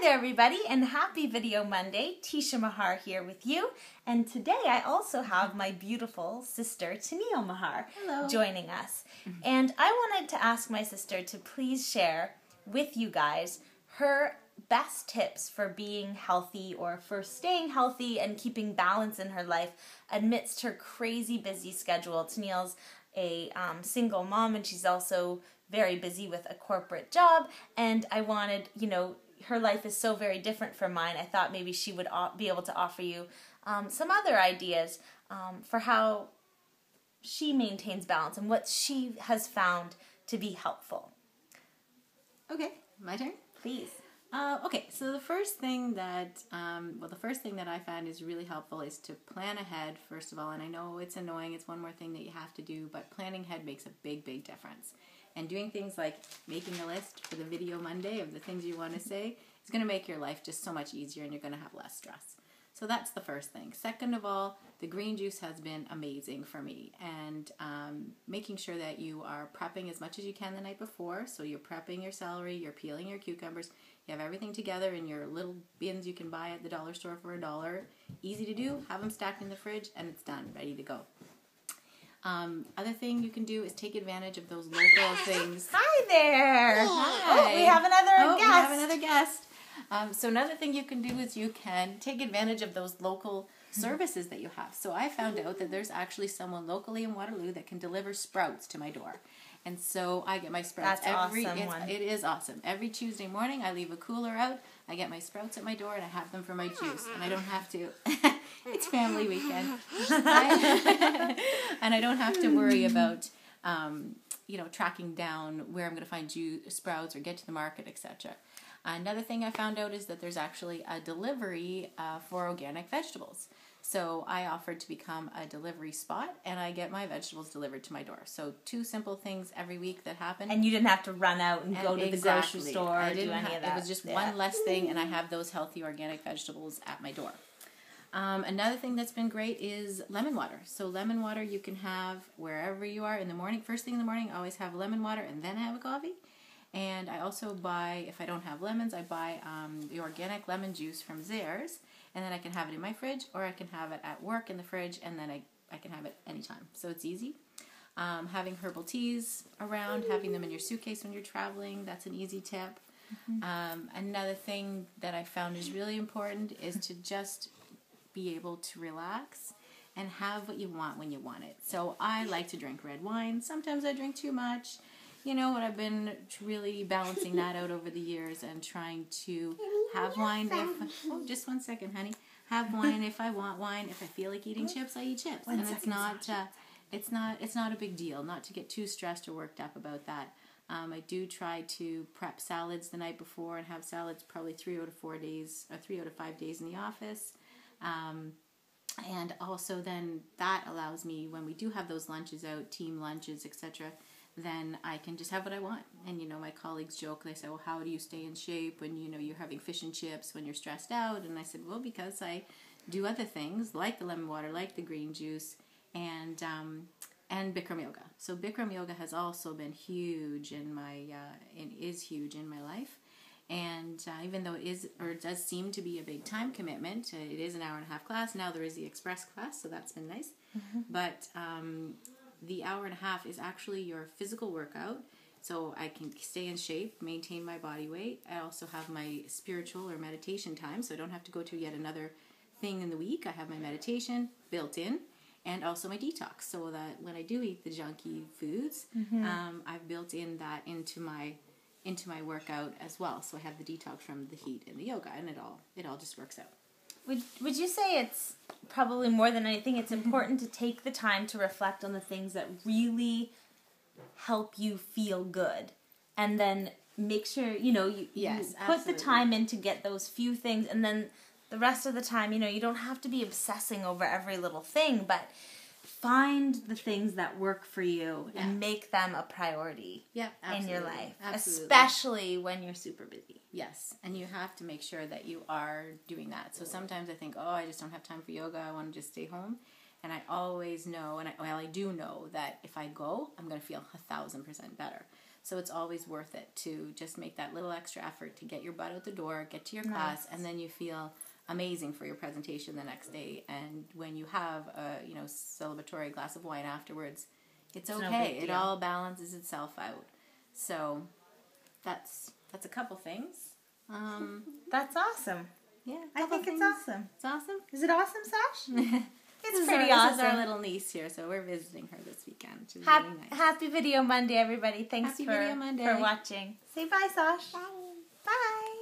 Hi there, everybody, and happy Video Monday. Teshia Maher here with you. And today I also have my beautiful sister, Tenille Maher, Hello. joining us. And I wanted to ask my sister to please share with you guys her best tips for being healthy or for staying healthy and keeping balance in her life amidst her crazy busy schedule. Tenille's a um, single mom and she's also very busy with a corporate job. And I wanted, you know, her life is so very different from mine. I thought maybe she would be able to offer you um, some other ideas um, for how she maintains balance and what she has found to be helpful. Okay, my turn. Please. Uh, okay, so the first thing that, um, well, the first thing that I found is really helpful is to plan ahead, first of all. And I know it's annoying, it's one more thing that you have to do, but planning ahead makes a big, big difference. And doing things like making a list for the video Monday of the things you want to say is going to make your life just so much easier and you're going to have less stress. So that's the first thing. Second of all, the green juice has been amazing for me, and um, making sure that you are prepping as much as you can the night before. So you're prepping your celery, you're peeling your cucumbers, you have everything together in your little bins you can buy at the dollar store for a dollar. Easy to do. Have them stacked in the fridge, and it's done, ready to go. Um, other thing you can do is take advantage of those local things. Hi there. Hi. Oh, we have another Oh, we guest. have another guest. Um, so another thing you can do is you can take advantage of those local services that you have. So I found out that there's actually someone locally in Waterloo that can deliver sprouts to my door. And so I get my sprouts That's every awesome it's, one. it is awesome. Every Tuesday morning I leave a cooler out. I get my sprouts at my door and I have them for my juice. And I don't have to it's family weekend. I- and I don't have to worry about um, you know, tracking down where I'm going to find ju- sprouts or get to the market, etc. Another thing I found out is that there's actually a delivery uh, for organic vegetables. So I offered to become a delivery spot, and I get my vegetables delivered to my door. So two simple things every week that happen. and you didn't have to run out and, go to the grocery store I or do didn't any ha- of that. It was just Yeah. one less thing, and I have those healthy organic vegetables at my door. Um, another thing that's been great is lemon water. So lemon water you can have wherever you are in the morning. First thing in the morning, I always have lemon water, and then I have a coffee. And I also buy, if I don't have lemons, I buy um, the organic lemon juice from Zehrs, and then I can have it in my fridge, or I can have it at work in the fridge, and then I, I can have it anytime. So it's easy. Um, having herbal teas around, having them in your suitcase when you're traveling, that's an easy tip. Um, another thing that I found is really important is to just be able to relax and have what you want when you want it. So I like to drink red wine. Sometimes I drink too much. You know what? I've been really balancing that out over the years and trying to have wine. If, oh, just one second, honey. Have wine if I want wine. If I feel like eating chips, I eat chips, and it's not. Uh, it's not. It's not a big deal. Not to get too stressed or worked up about that. Um, I do try to prep salads the night before and have salads probably three out of four days or three out of five days in the office. Um, and also then that allows me when we do have those lunches out team lunches etc then i can just have what i want and you know my colleagues joke they say well how do you stay in shape when you know you're having fish and chips when you're stressed out and i said well because i do other things like the lemon water like the green juice and um, and Bikram yoga. So Bikram yoga has also been huge in my uh, and is huge in my life. And uh, even though it is or it does seem to be a big time commitment, uh, it is an hour and a half class. Now there is the express class, so that's been nice. But um, the hour and a half is actually your physical workout. So I can stay in shape, maintain my body weight. I also have my spiritual or meditation time, so I don't have to go to yet another thing in the week. I have my meditation built in and also my detox so that when I do eat the junky foods, um, I've built in that into my into my workout as well. So I have the detox from the heat and the yoga, and it all it all just works out. Would Would you say it's probably more than anything? It's mm-hmm. important to take the time to reflect on the things that really help you feel good, and then make sure you know you, Yes, you put absolutely. the time in to get those few things, and then the rest of the time, you know, you don't have to be obsessing over every little thing, but find the things that work for you Yeah. and make them a priority Yeah, in your life, Absolutely. especially when you're super busy. Yes, and you have to make sure that you are doing that. So sometimes I think, oh, I just don't have time for yoga. I want to just stay home. And I always know, and I, well, I do know that if I go, I'm going to feel a thousand percent better. So it's always worth it to just make that little extra effort to get your butt out the door, get to your class, and then you feel amazing for your presentation the next day. And when you have a you know celebratory glass of wine afterwards, it's, It's no okay. big it all balances itself out. So that's that's a couple things. Um, That's awesome. yeah, I think it's awesome. It's awesome. Is it awesome, Sash? it's pretty our, This is our little niece here, so we're visiting her this weekend, which is Hap- really nice. Happy Video Monday, everybody. Thanks Happy for, Video Monday. for watching. Say bye, Sash. Bye. Bye.